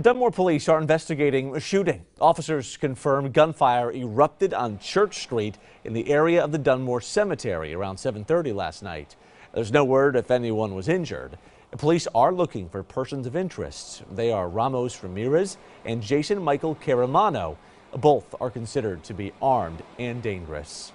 Dunmore police are investigating a shooting. Officers confirm gunfire erupted on Church Street in the area of the Dunmore Cemetery around 7:30 last night. There's no word if anyone was injured. Police are looking for persons of interest. They are Ramos Ramirez and Jason Michael Caramano. Both are considered to be armed and dangerous.